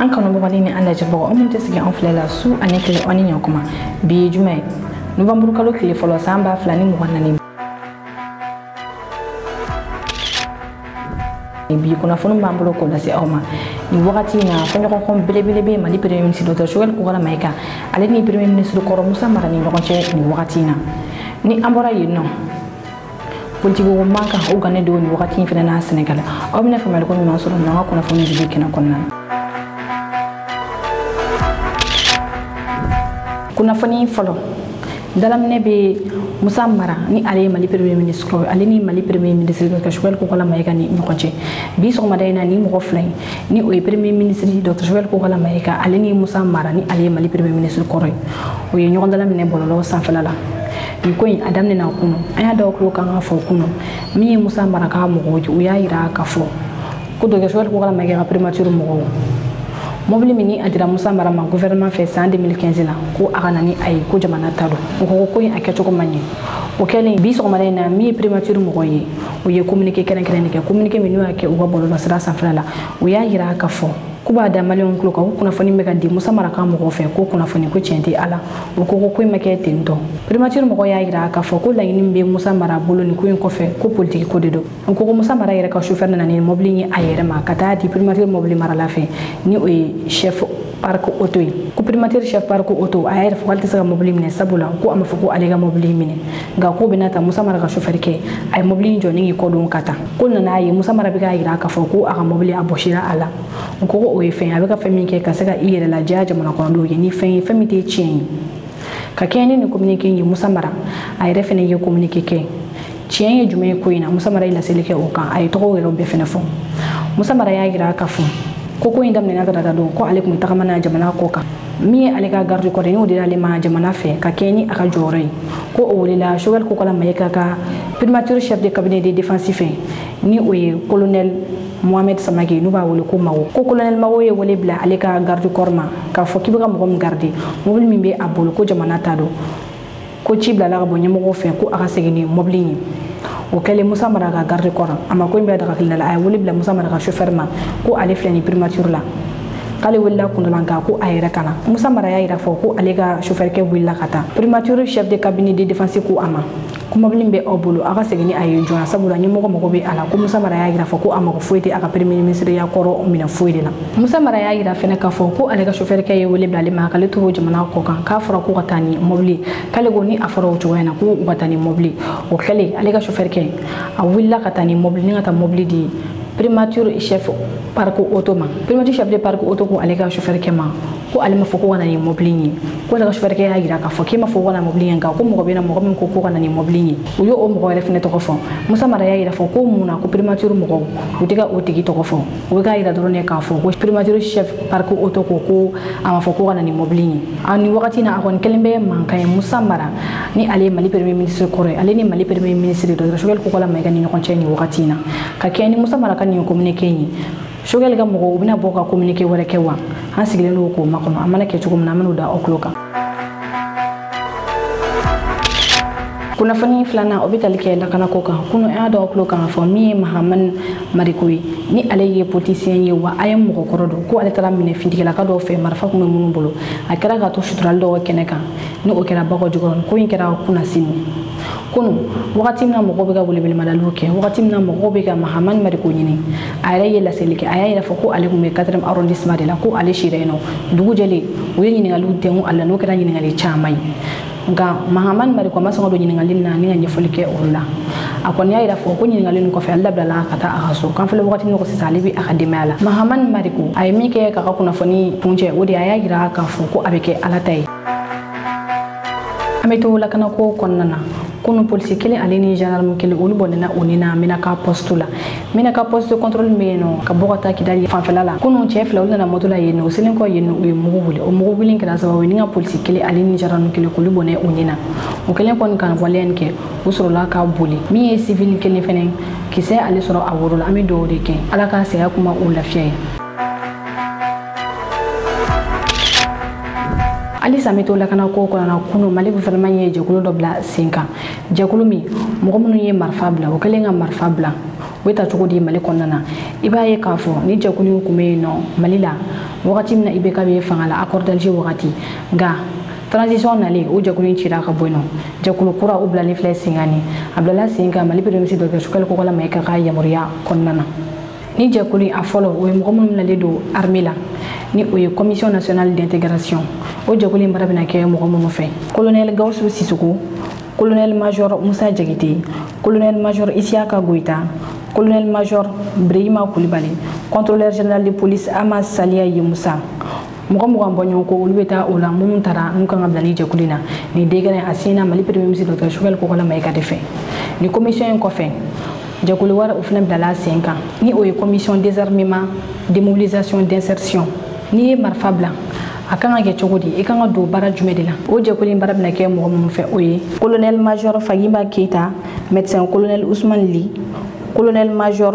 an kanubagaden ni an lajɛbagaw aw minnu tɛ sigi an filɛ la su ani tile aw ni ɲakuma bi ye juma ye novanburu kalo tile fɔlɔ san b'a fila ni mugan nani bi kunnafoni b'an bolo k'o lase aw ma nin wagati in na fɔɲɔgɔnkɔn belebele bɛ mali premier ministre dɔtɔ sogɛli kugala mayika ale ni premier ministre kɔrɔ musa mara ni ɲɔgɔn cɛ nin wagati in na ni an bɔra yen nɔ politiko man kan u gannen don nin wagati in fana n'a sɛnɛgali aw bɛna faamuyaliko ɲuman sɔrɔ nin an ka kunnafoni di kɛnɛ kɔnɔna na kunnafoni fɔlɔ dalaminɛ bɛ musa mara ni ale ye mali premier ministre ye ale ni mali premier ministre dr joel kokala mayika ni ɲɔgɔn cɛ bi sɔgɔmada in na ni mɔgɔ fila in ni o ye premier ministre dr joel kokala mayika ale ni musa mara ni ale ye mali premier ministre kɔrɔ ye o ye ɲɔgɔn dalaminɛ bɔlɔlɔ sanfɛla la nin ko in a daminɛna kunu an y'a da kulo kan ka fɔ kunu min ye musa maraka mɔgɔw ye u y'a yira ka fɔ ko dɔgɔtɔrɔso wɛrɛ ko kala ma kɛ ka primature mɔgɔw mɔbili min ni a dira musa mara ma gouvernement fɛ san 2015 la ko a ka na ni a ye ko jamana ta don u ko ko ko in a kɛcogo man ɲɛ o kɛlen bi sɔgɔmada in na min ye primature mɔgɔ ye u ye communiqué kɛrɛnkɛrɛn de kɛ communiqué min n'u y'a kɛ u ka bɔlɔlɔsira sanfɛla la u y'a yira k'a fɔ k'u b'a da maliyɛnw tulo kan ko kunnafoni bɛ ka di musa maraka mɔgɔw fɛ ko kunnafoni ko tiɲɛ tɛ a la u ko ko ko in ma kɛ ten tɔ primature mɔgɔ y'a yira k'a fɔ ko laɲini min bɛ musa mara bolo nin ko in kɔfɛ ko politiki ko de don u ko ko musa mara yɛrɛ ka chauffeur nana ni mɔbili ye a yɛrɛ ma ka taa di primature mɔbili marala fɛ ni o ye chef parc auto ye ko primature chef parc auto a yɛrɛ fɔ k'ale tɛ se ka mɔbili minɛ sabula ko a ma fɔ ko ale ka mɔbili minɛ nka ko bɛna ta musa mara ka chauffeur kɛ a ye mɔbili in jɔ ni k'i kɔdon ka taa ko nana a ye musa mara bɛ k'a yira k'a fɔ ko a ka mɔbili a bɔsira a la n ko o ye fɛn ye a bɛ ka fɛn min kɛ ka se ka i yɛrɛ lajɛya jamana kɔnɔdenw ye ni fɛn ye fɛn min tɛ tiɲɛ ye ka kɛɲɛ ni nin communiqué in ye musa mara a yɛrɛ fɛnɛ ye communiqué kɛ tiɲɛ ye jumɛn ye ko in na musa mara ye laseli kɛ o kan a ye tɔgɔw yɛrɛw bɛɛ fɛnɛ fɔ musa mara y'a yira ka fɔ ko ko in daminɛna tarata don ko ale tun bɛ tagama na jamana kɔ kan min ye ale ka garde kɔrɔ n'o dira ale ma jamana fɛ ka kɛɲɛ ni a ka jɔyɔrɔ ye ko o welela shogɛli kokala mayika ka primature chef de cabinet de défense fɛ ni o ye colonel mohamed samaki n'u b'a wele ko mago ko kolonɛli mago ye wele bila ale ka garde corps ma k'a fɔ k'i bɛ ka mɔgɔ min garde mobili min bɛ a bolo ko jamana ta don ko ci bilala ka bɔ ɲɛmɔgɔw fɛ ko a ka segin ni mobili ye o kɛlen musa mara ka garde corps a ma ko in bɛ daga kelen la a ye wele bila musa mara ka chauffeur ma ko ale filɛ ni primature la k'ale wulila kundolan kan ko a yɛrɛ kana musa mara y'a yira fɔ ko ale ka sofɛrikɛ wulila ka taa primature chef de cabinet de defense ko a ma kumabili bɛ aw bolo aw ka segin ni a ye joona sabula ɲɛmɔgɔ mago bɛ a la ko musa mara y'a jira fɔ ko a mago foyi tɛ a ka premier minisiriya kɔrɔ minɛ foyi de la musa mara y'a jira fɛnɛ k'a fɔ ko ale ka sofɛrikɛ ye wele bila ale ma k'ale to jamana kɔ kan k'a fɔra ko ka taa ni mɔbili k'ale ko ni a fɔra o cogoya in na ko u ka taa ni mɔbili o kɛlen ale ka sofɛrikɛ a wulila ka taa ni mɔbili ni ka taa mɔbili di primature chef parc auto ma primature chef de parc auto ko ale ka sofɛrikɛ ma ko ale ma fɔ ko kana nin mɔbili ye ko ne ka sufɛrikɛ y'a yira k'a fɔ k'e ma fɔ ko kana mɔbili ye nka ko mɔgɔ bɛ na mɔgɔ min ko ko kana nin mɔbili ye u y'o o mɔgɔ wɛrɛ fɛnɛ tɔgɔ fɔ musa mara y'a yira fɔ ko mun na ko primaturu mɔgɔw u tɛ ka o tigi tɔgɔ fɔ u bɛ k'a yira dɔrɔn de k'a fɔ ko primaturu chef parc auto ko ko a ma fɔ ko kana nin mɔbili ye a ni wagati na a kɔni kɛlen bɛ mankan ye musa mara ni ale ye mali premier ministre kɔrɔ ye ale ni mali premier ministre dɔgɔtɔrɔ sogɛli kokɔla mayiga ni ɲɔgɔn cɛ nin wagati in na ka kɛɲɛ ni musa mara ka nin communiqué ye sogɛli ka mɔgɔ u bɛna bɔ ka kominike wɛrɛ kɛ wa an sigilen don k'o makɔnɔ an mana kɛ cogo min na an bɛn'o da aw tulo kan kunnafoni filanan o bɛ tali kɛ lakanako kan kunu y'a dɔw tulo kan fɔ min ye mahamani mariko ye ni ale ye politisiyɛn ye wa a ye mɔgɔkɔrɔ don ko ale taara minɛ fintigilaka dɔw fɛ marifa tun bɛ minnu bolo a kɛra ka to suturali dɔw kɛnɛ kan ni o kɛra bakɔ jukɔrɔ ko in kɛra kunasini kunu wagati min na mɔgɔ bɛ ka welewelemadalu kɛ wagati min na mɔgɔ bɛ ka mahamani mari ko ɲini a yɛrɛ ye laseli kɛ a y'a yɛrɛ fɔ ko ale tun bɛ quatrième arrondissement de la ko ale sira yen nɔ dugu jɛlen u ye ɲininkaliw dɛngu a la n'o kɛra ɲininkali caman ye nka mahamani mari ko a ma sɔn ka don ɲininkali na ni ka ɲɛfɔli kɛ olu la a kɔni y'a yira fɔ ko ɲininkali nin kɔfɛ ale labilala ka taa a ka so kan filɛ wagati min ko sisan ale bɛ a ka denbaya la mahamani mari ko a ye min kɛ k'a ka kunnafoni kuncɛ o de a y'a yira k'a fɔ ko a bɛ kɛ ala ta ye an bɛ to lakanako kɔnɔna na kunu polisi kelen ale ni gendarme kelen olu bɔnɛna o ni na minaka poste la minaka poste contrôle bɛ yen nɔ ka bɔ ka taa kidali fanfɛla la kunu cɛ fila olu nana moto la yen nɔ u selen kɔ yen nɔ u ye mugu wuli o mugu wuli kɛra sababu ye ni ka polisi kelen ale ni gendarme kelen k'olu bɔnɛ o ni na o kelen kɔni ka waleya nin kɛ u sɔrɔla ka boli min ye civil kelen fɛnɛ kisɛ ale sɔrɔ a woro la an bɛ dugawu de kɛ ala ka saya kuma o lafiya ye halisa bɛ to lakana ko kɔnɔ na kunu mali gouvernement ye jɛkulu dɔ bila sen kan jɛkulu min mɔgɔ minnu ye marifa bila o kɛlen ka marifa bila u bɛ ta cogo di mali kɔnɔna na i b'a ye k'a fɔ ni jɛkulu in tun bɛ yen nɔ mali la wagati min na ibk bɛ fanga la accordage wagati nka transition nalen o jɛkulu in cira ka bɔ yen nɔ jɛkulu kura o bilalen filɛ sen kan ni a bilala sen kan mali pedomisi dɔkɛ sukali kɔkɔla ma i ka ka yamaruya kɔnɔna na ni jɛkulu a fɔlɔ o ye mɔgɔ minnu nalen don arme la ni o ye commission nationale d'intégration o jɛkulu in baara bɛna kɛ mɔgɔ minnu fɛ kolonɛl gawusu sisoko kolonɛl major musa jagite kolonɛl major isiaka goyita kolonɛl major bireyima kulibali contrôleur général de police ama saliya ye musa mɔgɔ mugan bɔɲɔgɔn ko olu bɛ taa o la minnu taara n'u kan ka bila ni jɛkulu in na nin degɛrɛ a senna mali premier ministre dɔtɔrɔ sukɛli kɔkɔla mayika de fɛ nin commission in kɔfɛ jɛkulu wɛrɛ o fana bilala sen kan ni o ye commission désarmement démobilisation d'insertion n'i ye marifa bila a kan ka kɛ cogo di i kan ka don baara jumɛn de la o jɛkulu in baara bɛna kɛ mɔgɔ minnu fɛ o ye colonel major fagiba keyita médecin colonel usman li colonel major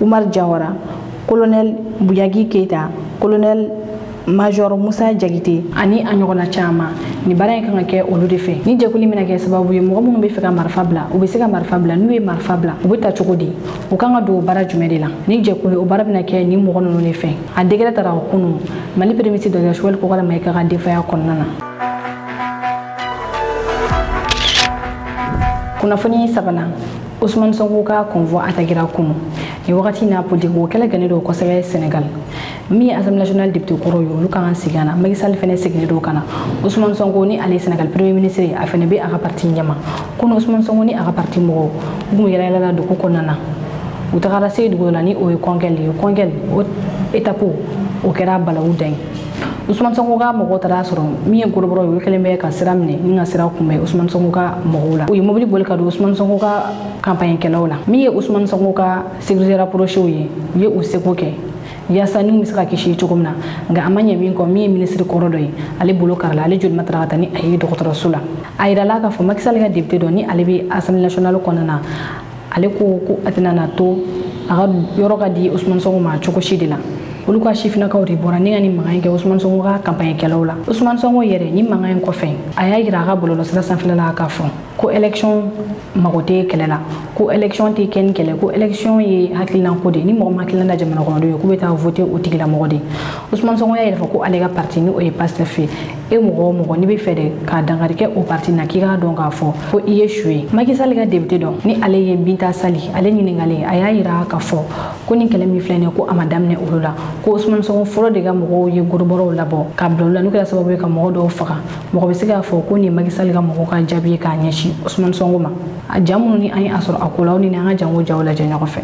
umar jawara colonel buyagi keyita colonel majɔrɔ musa jagite ani a ɲɔgɔnna caman ni baara ye kan ka kɛ olu de fɛ ni jɛkuli bɛna kɛ sababu ye mɔgɔ minnu bɛ fɛ ka marifa bila u bɛ se ka marifa bila n'u ye marifa bila u bɛ ta cogo di u kan ka don o baara jumɛn de la ni jɛkuli o baara bɛna kɛ nin mɔgɔ ninnu de fɛ a degɛrɛ tara o kunu mali pereminisi dɔgɔtɔrɔ suwali kokala mayika ka denfaya kɔnɔna na kunnafoni sabanan usumani sonko ka kɔnfɔ atagira kunu nin wagati n'a politiko kɛlɛ gɛnnen don kosɛbɛ senegal min ye assemblée nationale député kɔrɔw ye olu ka kan sigi ka na Macky Sall fana seginni don ka na Ousmane Sonko ni ale ye Sénégal premier ministre ye a fana bɛ a ka parti ɲɛma ko na Ousmane Sonko ni a ka parti mɔgɔw u tun yɛlɛ yɛlɛla dugu kɔnɔna na u tagara se dugu dɔ la ni o ye kɔnkɛli ye kɔnkɛli o étape o kɛra balawu dan ye Ousmane Sonko ka mɔgɔw taara sɔrɔ min ye gorobɔrɔ ye olu kɛlen bɛ ka sira minɛ ni ka sira kunbɛn Ousmane Sonko ka mɔgɔw la u ye mobili boli ka don Ousmane Sonko ka kanpayekɛlaw la min ye Ousmane Sonko ka sécurité rapprochés ye u ye u seko kɛ yasa ni bɛ se ka kisi cogo min na nka a ma ɲɛ min kɔ min ye minisiri kɔrɔ dɔ ye ale bolo karila ale joli ma taara ka taa ni a ye dɔgɔtɔrɔso la a yirala k'a fɔ makisali ka depite dɔ ni ale bɛ asamble nasionali kɔnɔna na ale ko ko a tɛna na to a ka yɔrɔ ka di usumani sɔngo ma cogo si de la olu ka sifinakaw de bɔra ni ka ni mankan kɛ usumani sɔngo ka kanpayekɛlaw la usumani sɔngo yɛrɛ ni mankan in kɔfɛ a y'a yira a ka bɔlɔlɔsira sanfɛla la k'a fɔ ko election mago tɛ kɛlɛ la ko election tɛ kɛ ni kɛlɛ ko election ye hakililanko de ye ni mɔgɔ min hakilina da jamana kɔnɔdenw ye k'u bɛ taa vote o tigilamɔgɔ de ye Ousmane Sonko y'a yɛrɛ ko ale ka parti ni o ye PASTEF ye e mɔgɔ o mɔgɔ n'i bɛ fɛ de ka dankari kɛ o parti na k'i k'a dɔn k'a fɔ ko i ye su ye Macky Sall ka député dɔ ni ale ye Binta Sali ale ɲininkalen a y'a yira k'a fɔ ko nin kɛlɛ min filɛ nin ye ko a ma daminɛ olu la ko Ousmane Sonko fɔlɔ de ka mɔgɔw ye gorobɔrɔw labɔ ka bila olu la n'o kɛra sababu ye ka mɔgɔ dɔw faga mɔgɔ bɛ se k'a fɔ ko nin ye Macky Sall ka mɔgɔw ka jaabi ye k'a ɲɛsin Ousmane Sonko ma a ja minnu ni an ye a sɔrɔ a ko la aw ni an ka jango jaw lajɛ ɲɔgɔn fɛ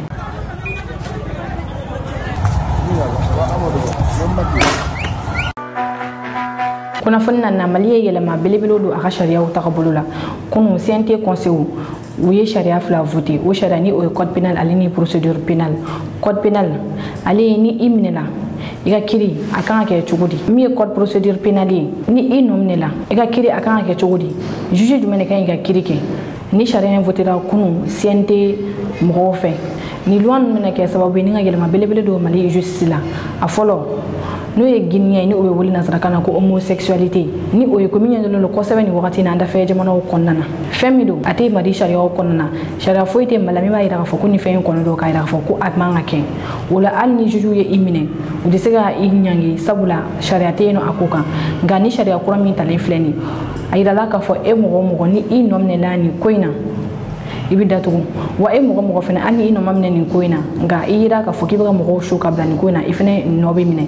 kunnafoni na na mali ye yɛlɛma belebele don a ka sariyaw tagabolo la kunu cnt conseil u ye sariya fila vote o sariya ni o ye code pénal ale ni procédure pénale code pénal ale ye ni i minɛna i ka kiri a kan ka kɛ cogo di min ye code procédure pénale ye ni i nɔ minɛla i ka kiri a kan ka kɛ cogo di juge jumɛn de ka ɲi ka kiri kɛ ni sariya in votera kunu cnt mɔgɔw fɛ nin loi ninnu bɛna kɛ sababu ye ni ka yɛlɛma belebele don mali justice la a fɔlɔ n'o ye guinea ye ni o bɛ wele nansarakan na ko homosexualité ni o ye ko min ɲɛdɔnnen don kosɛbɛ nin wagati n'an dafɛ jamanaw kɔnɔna na fɛn min don a tɛ mali sariyaw kɔnɔna na sariya foyi tɛ mali min b'a jira k'a fɔ ko nin fɛn in kɔnɔ don k'a jira k'a fɔ ko a man ka kɛ o la hali ni jujuw ye i minɛ u tɛ se ka i ɲangi sabula sariya tɛ yen nɔ a ko kan nka ni sariya kura min talen filɛ nin a jirala k'a fɔ e mɔgɔ o mɔgɔ ni i nɔ minɛla nin ko in na i bɛ datugu wa e mɔgɔ mɔgɔ fana hali i nɔ ma minɛ nin ko in na nka i yira k'a fɔ k'i bɛ ka mɔgɔw su ka bila nin ko in na i fana nɔ bɛ minɛ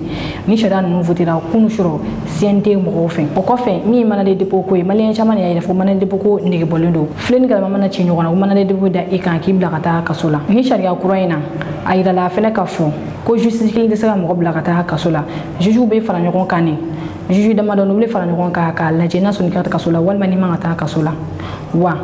ni sariya ninnu votera kunu sɔrɔ CNT mɔgɔw fɛ o kɔfɛ min ye Manade Depo ko ye maliyɛn caman de y'a yira fo Manade Depo ko negebɔlen don filen ni galama mana ci ɲɔgɔn na ko Manade Depo da i kan k'i bila ka taa kaso la ni sariya kura in na a yirala fana k'a fɔ ko justice kelen tɛ se ka mɔgɔ bila ka taa kaso la jugew bɛ fara ɲɔgɔn kan de juju damadɔ n'u bɛ fara ɲɔgɔn kan k'a lajɛ n'a sɔrɔ n'i ka taa kaso la walima n'i man ka taa kaso la wa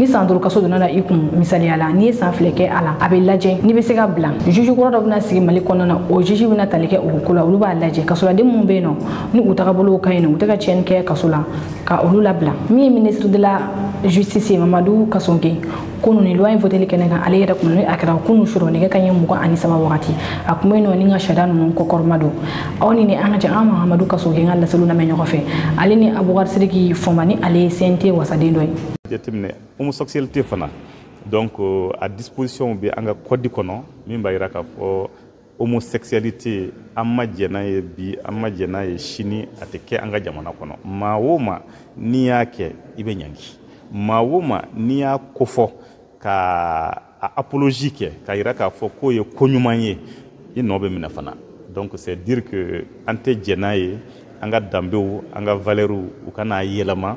ni san duuru kaso donna la i kun misaliya la n'i ye san fila kɛ a la a bɛ lajɛ n'i bɛ se ka bila juju kura dɔ bɛna sigi mali kɔnɔna na o juju bɛna tali kɛ o ko la olu b'a lajɛ kasoladen minnu bɛ yen nɔ ni u tagabolow ka ɲi nɔ u tɛ ka tiɲɛni kɛ kaso la ka olu labila min ye minisiri de la justice ye mamadu kasonke kunu ni loi in voteli kɛnɛ kan ale yɛrɛ kun a kɛra kunu sɔrɔ nɛgɛ ka ɲɛ mugan ani saba wagati a kun bɛ nɔ ni ka sariya ninnu kɔkɔrɔma don aw ni ni an ka jɛ an mahamadu ka sogin ka laseliw lamɛn ɲɔgɔn fɛ ale ni abubakar siriki fɔma ni ale ye cnt wasaden dɔ ye jateminɛ homosexualité fana donc a disposition bɛ an ka kɔdi kɔnɔ min b'a jira k'a fɔ homosɛkisiyalite an ma jɛ n'a ye bi an ma jɛ n'a ye sini a tɛ kɛ an ka jamana kɔnɔ maa o ma n'i y'a kɛ i bɛ ɲangi maa o ma n'i y'a kofɔ ka a apologie kɛ k'a yira k'a fɔ k'o ye ko ɲuman ye i nɔ bɛ minɛ fana donc c'est dire que an tɛ jɛ n'a ye an ka danbew an ka valɛriw u ka n'a yɛlɛma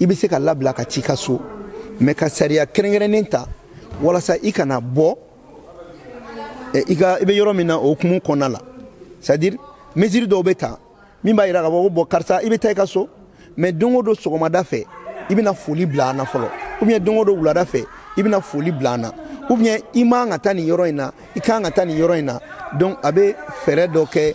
i bɛ se ka labila ka t'i ka so mɛ ka sariya kɛrɛnkɛrɛnnen ta walasa i kana bɔ eh, i ka i bɛ yɔrɔ min na o hukumu kɔnɔna la c'est à dire mesure dɔw bɛ ta min b'a yira k'a fɔ ko bɔn karisa i bɛ taa i ka so mɛ don o don sɔgɔmada fɛ i bɛna foli bila an na fɔlɔ ubiyɛn don o don wulada fɛ i bɛna foli bila an na ubiyɛn i man ka taa nin yɔrɔ in na i kan ka taa nin yɔrɔ in na donc a bɛ fɛɛrɛ dɔ kɛ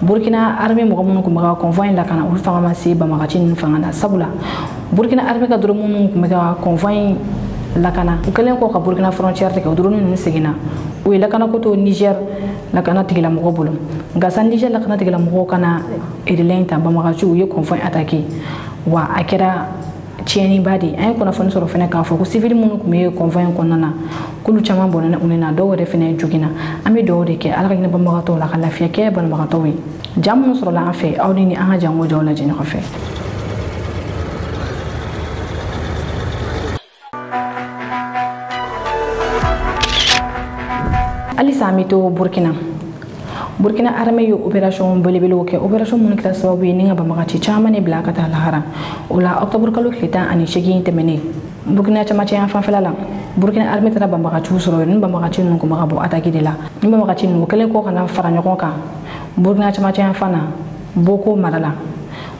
burkina armée mɔgɔ minnu tun bɛ ka convoi in lakana olu fanga ma se banbagaci ninnu fanga na sabula burkina armée ka dɔrɔn minnu tun bɛ ka convoi in lakana u kɛlen kɔ ka burkina frontière tigɛ o dɔrɔn ninnu seginna u ye lakana ko to niger lakana tigilamɔgɔ bolo nka san niger lakana tigilamɔgɔw kana erelɛn ta banbagaciw u ye convoi attaqué wa a kɛra tiɲɛniba de an ye kunnafoni sɔrɔ fana k'a fɔ ko sivili minnu tun bɛ kɔnfan in kɔnɔna na k'olu caman bɔnna u na dɔw yɛrɛ fana joginna an bɛ dɔw de kɛ ala ka ɲinɛ banbagatɔw la ka lafiya kɛ banabagatɔw ye ja minnu sɔrɔla an fɛ aw ni an ka janko jaw lajɛ ɲɔgɔn fɛ halisa an bɛ to burkina burkina armée ye opération belebelew kɛ opération minnu kɛra sababu ye ni ka banbagaci caman ne bila ka taa lahara o la octobre kalo tile tan ani segin tɛmɛnen burkina camacɛya fanfɛla la burkina armée taara banbagaciw sɔrɔ yen ni banbagaci ninnu kun ka bɔ ataki de la ni banbagaci ninnu kɛlen kɔ kana fara ɲɔgɔn kan burkina camacɛya fan na boko mara la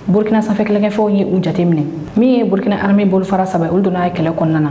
burkina sanfɛ kɛlɛkɛfɛnw ye u jateminɛ min ye burkina armée bolofara saba olu donna kɛlɛ kɔnɔna na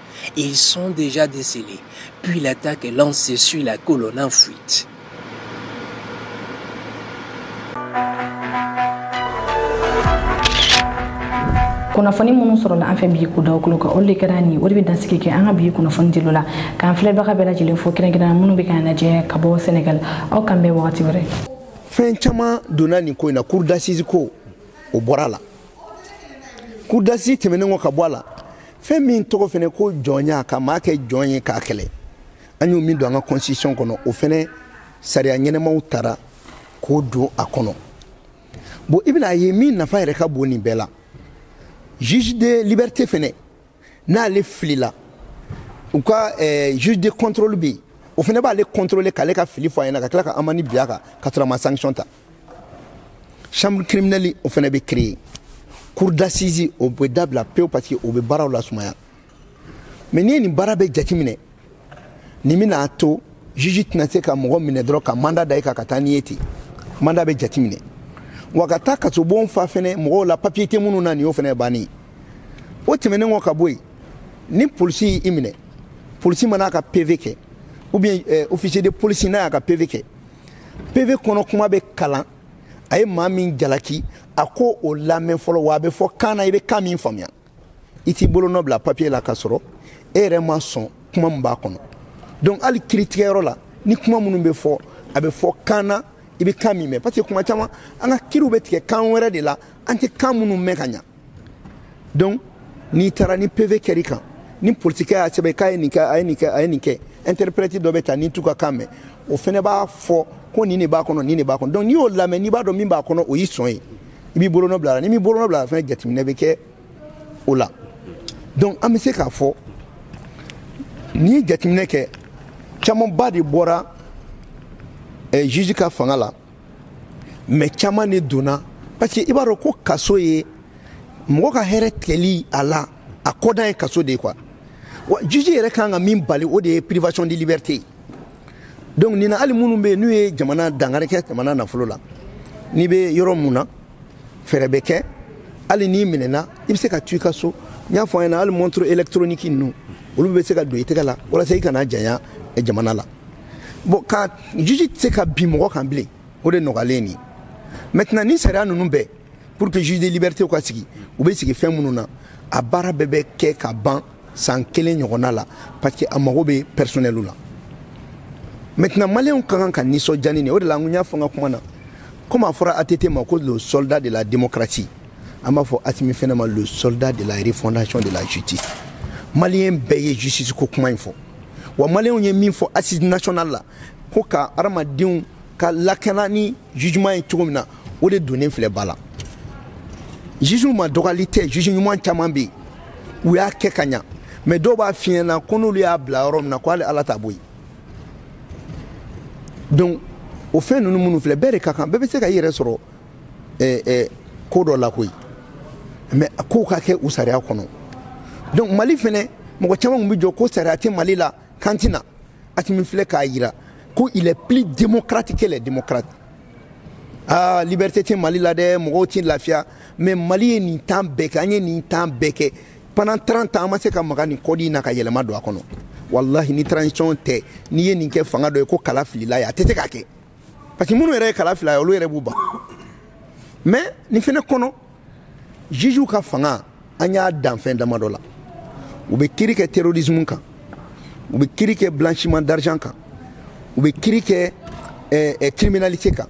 Ils sont déjà décelés. Puis l'attaque est lancée sur la colonne en fuite. kunnafoni minnu sɔrɔla an fɛ bi ko daw tulo kan olu de kɛra nin o de bɛ dansigi kɛ an ka bi kunnafoni dilo la k'an filɛbaga bɛɛ lajɛlen fo kɛrɛnkɛrɛnna minnu bɛ k'an lajɛ ka bɔ sɛnɛgali aw kan bɛɛ wagati wɛrɛ fɛn caman donna nin ko in na cour d'assise ko o bɔra la kudasi tɛmɛnen kɔ ka bɔ a la fɛn min tɔgɔ fɛnɛ ko jɔnya ka maa kɛ jɔn ye k'a kɛlɛ an y'o min don an ka constitution kɔnɔ o fɛnɛ sariya ɲɛnɛmaw tara k'o don a kɔnɔ bon i bɛna a ye min nafa yɛrɛ ka bon nin bɛɛ la juge de liberté fɛnɛ n'ale filila u ka eh, juge de contrôle bɛ yen o fana b'ale contrôler k'ale ka fili fɔ a ɲɛna ka tila ka amani bi a kan ka sɔrɔ a ma sanction ta chambre criminelle o fana bɛ créer cour d'assise o bɛ dabila pewu parce que o bɛ baaraw lasumaya mais n'i ye nin baara bɛɛ jateminɛ nin bɛna to juge tɛna se ka mɔgɔ minɛ dɔrɔn ka manda da i kan ka taa n'i ye ten manda bɛ jate minɛ wa ka taa kasobon fa fɛnɛ mɔgɔw la papiye tɛ minnu na nin y'o fɛnɛ banni ye o tɛmɛnen kɔ ka bɔ yen ni polisi y'i minɛ polisi mana ka pv kɛ ou bien eh, officier de police n'a y'a ka pv kɛ pv kɔnɔ kuma bɛ kalan a ye maa min jalaki a ko o lamɛn fɔlɔ wa a bɛ fɔ kan na i bɛ kan min faamuya i t'i bolonɔ bila papiye la k'a sɔrɔ e yɛrɛ ma sɔn kuma min b'a kɔnɔ donc hali kiritigɛyɔrɔ la ni kuma minnu bɛ fɔ a bɛ fɔ kan na i bɛ kan min mɛn parce que kuma caman an ka kiriw bɛ tigɛ kan wɛrɛ de la an tɛ kan minnu mɛn ka ɲa donc n'i taara ni pv kɛr'i kan ni politikɛ y'a sɛbɛn k'a ye nin kɛ a ye nin kɛ a ye nin kɛ interprète dɔ bɛ ta n'i t'u ka kan mɛn o fana b'a fɔ ko nin de b'a kɔnɔ nin de b'a kɔnɔ donc n'i y'o lamɛn n'i b'a dɔn min b'a kɔnɔ o y'i sɔn ye i b'i bolonɔ bila a la n'i m'i bolonɔ bila a la fana jateminɛ bɛ kɛ o la donc an bɛ se k'a fɔ n'i ye jateminɛ kɛ camanba de bɔra eh, juge ka fanga la mais caman de donna parce que i b'a dɔn ko kaso ye mɔgɔ ka hɛrɛ tigɛli a la a kɔdan ye kaso de ye quoi wa juge yɛrɛ kan ka min bali o de ye privation de liberté ye donc nin na hali minnu bɛ yen n'u ye jamana dankari kɛ jamana nafolo la n'i bɛ yɔrɔ mun na fɛɛrɛ bɛ kɛ hali n'i minɛna i bɛ se ka tu i ka so n y'a fɔ an ɲɛna hali montre électronique ninnu olu bɛ se ka don i tɛgɛ la walasa i kana janya eh, jamana la bon ka juge tɛ se ka bin mɔgɔ kan bilen o de nɔgɔyalen nin maintenant ni sariya ninnu bɛɛ pour que juge de liberté ka sigi u bɛ sigi fɛn minnu na a baara bɛɛ bɛ kɛ ka ban san kelen ɲɔgɔnna la parce que a mago bɛ personnel la maintenant maliyɛnw ka kan ka nisɔndiya ni nin o de la n y'a fɔ n ka kuma na comme a fɔra ATT ma ko le soldat de la démocratie an b'a fɔ Asimi fɛnɛ ma le soldat de la refondation de la justice maliyɛn bɛɛ ye justice ko kuma in fɔ wa maliyɛnw ye min fɔ assise nationale la ko ka hadamadenw ka lakana ni juge ɲuman ye cogo min na o de donnen filɛ ba la juge ma dɔgɔyali tɛ juge ɲuman caman bɛ yen u y'a kɛ ka ɲa mɛ dɔw b'a fiɲɛ na ko n'olu y'a bila yɔrɔ min na ko hali ala t'a bɔ yen donc o fɛn ninnu minnu filɛ bɛɛ de ka kan bɛɛ bɛ se ka i yɛrɛ sɔrɔ eh, eh, ko dɔ la koyi mɛ kow ka kɛ u sariya kɔnɔ donc mali fɛnɛ mɔgɔ caman tun bɛ jɔ ko sariya tɛ mali la kan tɛna atimi filɛ k'a jira ko il est plus démocratique que les démocrates aa ah, liberté tɛ mali la dɛ mɔgɔw tɛ lafiya mais mali ye nin tan bɛɛ kɛ an ye nin tan bɛɛ kɛ pendant 30 ans an ma se ka maga nin kɔdi in na ka yɛlɛma don a kɔnɔ walahi ni transition tɛ n'i ye nin kɛ fanga dɔ ye ko kala filila ye a tɛ se k'a kɛ parce que minnu yɛrɛ ye kala fila ye olu yɛrɛ b'u ban mais nin fana kɔnɔ jugew ka fanga an y'a dan fɛn dama dɔ la u bɛ kiri kɛ terrorisme kan u bɛ kiri kɛ blanchiment d'argent kan u bɛ kiri kɛ eh, eh, criminalité kan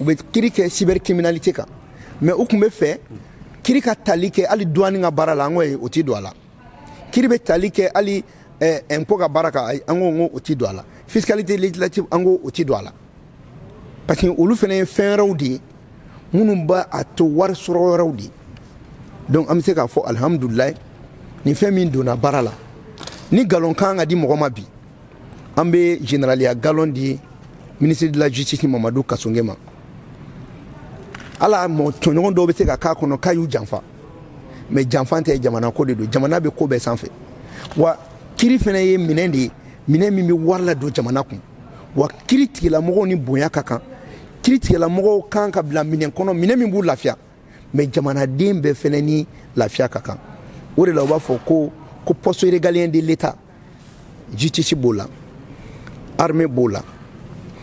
u bɛ kiri kɛ cybercriminalité kan mais u tun bɛ fɛ kiri ka tali kɛ hali douane ka baara la an ko ye o ti don a la kiri bɛ tali kɛ hali eh, impôt ka baara kan ayi an ko n ko o ti don a la fiscalité législative an ko o ti don a la parce que olu fana ye fɛn wɛrɛw de ye minnu b'a a to wari sɔrɔ wɛrɛw de ye donc an bɛ se k'a fɔ alihamudulilayi nin fɛn min donna baara la ni galon kan ka di mɔgɔ ma bi an bɛ generaliya galon di ministre de la justice mamadu kasonge ma ala mɔgɔ tɔɲɔgɔn dɔw bɛ se ka k'a kɔnɔ k'a y'u janfa mɛ janfa tɛ jamana ko de don jamana bɛ ko bɛɛ sanfɛ wa kiri fana ye minɛn de ye minɛn min bɛ wari ladon jamana kun wa kiri tigilamɔgɔw ni bonya ka kan kiri tigilamɔgɔw kan ka bila minɛn kɔnɔ minɛn min b'u lafiya mɛ jamanaden bɛɛ fɛnɛ ni lafiya ka kan o de la u b'a fɔ ko ko poste régalien de l'état justice b'o la armée b'o la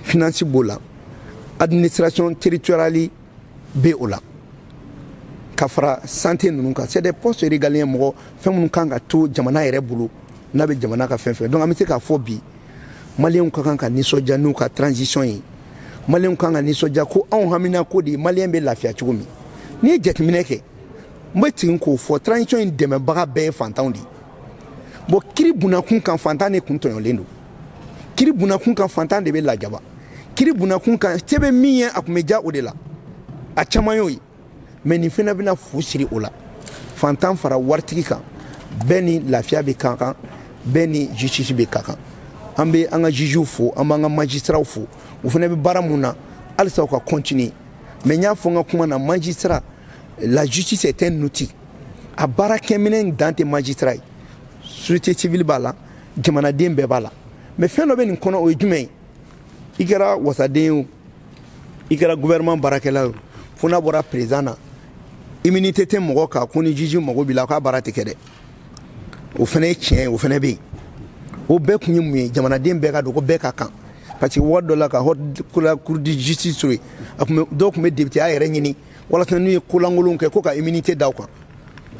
finance b'o la administration territoriale bɛ o la ka fara sante ninnu kan c'est des postes régaliens mɔgɔ fɛn minnu kan ka to jamana yɛrɛ bolo n'a bɛ jamana ka fɛn fɛn donc an bɛ se k'a fɔ bi maliyɛnw ka kan ka nisɔndiya n'u ka transition ye maliyɛnw ka kan ka nisɔndiya ko anw hamina ko de maliyɛn bɛ lafiya cogo min n'i ye jateminɛ kɛ n bɛ tigin k'o fɔ transition in dɛmɛbaga bɛɛ ye fantanw de ye bon kiri bunakun kan fantan de kun tɔɲɔlen don kiri bunakun kan fantan de bɛ lajaba kiri bunakun kan se bɛ min ye a tun bɛ diya o de la a caman y'o ye mɛ nin fana bɛna fu siri o la fantan fara waritigi kan bɛɛ ni lafiya bɛ kan kan bɛɛ ni justice bɛ ka kan an bɛ an ka jugew fo an b'an ka magistraw fo u fana bɛ baara mun na halisa u ka continuer mɛ n y'a fɔ n ka kuma na magistrat la justice est un outil a baara kɛminɛ dan tɛ magistrat ye société civile b'a la jamanaden bɛɛ b'a la mɛ fɛn dɔ bɛ nin kɔnɔ o ye jumɛn ye i kɛra wasaden ye o i kɛra gouvernement baarakɛla ye o fo n'a bɔra président na immunité tɛ mɔgɔ kan ko ni juge mago b'i la k'a baara tɛ kɛ dɛ o fana ye tiɲɛ ye o fana bɛ yen o bɛɛ kun ye mun ye jamanaden bɛɛ ka don ko bɛɛ ka kan parce que waati dɔ la ka la cour de justice to yen a tun bɛ dɔw tun bɛ député a yɛrɛ ɲini walasa n'u ye kolankolonw kɛ ko ka immunité da o kan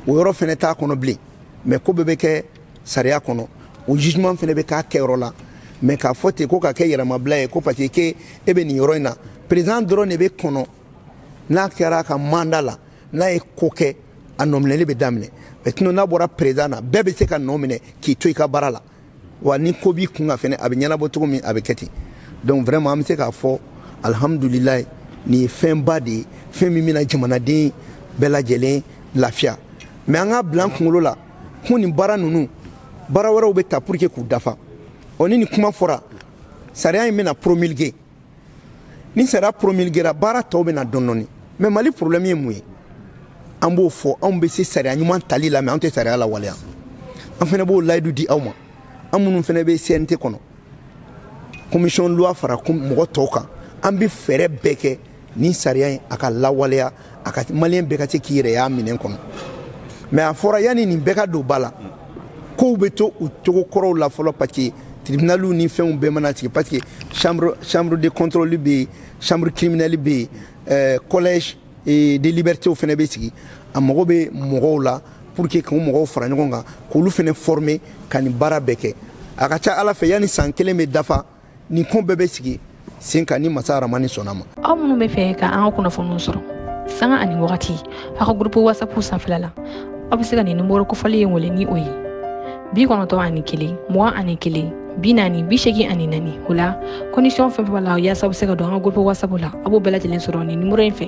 o yɔrɔ fana t'a kɔnɔ bilen mais ko bɛɛ bɛ kɛ sariya kɔnɔ o jugement fana bɛ k'a kɛyɔrɔ la mais k'a fɔ ten ko ka kɛ yɛrɛmabila ye ko parce que ke e bɛ nin yɔrɔ in na président dɔrɔn de bɛ kɔnɔ n'a kɛra a ka mandat la n'a ye ko kɛ a nɔminɛli bɛ daminɛ maintenant n'a bɔra président na bɛɛ bɛ se ka nɔ minɛ k'i to i ka baara la wa ni ko b'i kun ka fɛnɛ a bɛ ɲɛnabɔ cogo min a bɛ kɛ ten donc vraiment an bɛ se k'a fɔ alihamudulilayi nin ye fɛnba de ye fɛn min bɛna jamanaden bɛɛ lajɛlen lafiya mais an k'a bila an kunkolo la ko nin baara ninnu baara wɛrɛw bɛ ta pour que k'u dafa ɔ ni nin kuma fɔra sariya in bɛna promulguer ni sariya promulguera baara tɔw bɛna dɔɔni dɔɔni mais mali problème ye mun ye an b'o fɔ anw bɛ se sariya ɲuman tali la mais anw tɛ sariya lawaleya an fana b'o layidu di aw ma an minnu fana bɛ cnt kɔnɔ commission loi fara mɔgɔ tɔw kan an bɛ fɛɛrɛ bɛɛ kɛ ni sariya in a ka lawaleya a ka maliyɛn bɛɛ ka se k'i yɛrɛ y'a minɛn kɔnɔ mɛ a fɔra yanni nin bɛɛ ka don ba la kow bɛ to u cogo kɔrɔw la fɔlɔ paseke tribunaliw ni fɛnw bɛɛ mana sigi paseke chambre chambre de contrôle bɛ yen chambre criminelle bɛ yen ɛɛ collège eh, de libertéw fana bɛ sigi a mago bɛ mɔgɔw la pour que k'u mɔgɔw fara ɲɔgɔn kan k'olu fana former ka nin baara bɛɛ kɛ a ka ca ala fɛ yanni san kelen bɛ dafa nin ko bɛɛ bɛ sigi sen kan ni masa aramani sɔnna ma aw minnu bɛ fɛ ka an ka kunnafoniw sɔrɔ sanga ani wagati aw ka gurupu wasapu sanfɛla la aw bɛ se ka nin nimoro kofɔli ye wele ni o ye bi kɔnɔntɔn ani kelen mugan ani kelen bi naani bi segin ani naani o la kɔnisɔn fɛn fɛn b'a la yaasa aw bɛ se ka don an ka gurupu wasapu la aw b'o bɛɛ lajɛlen sɔrɔ nin nimoro in fɛ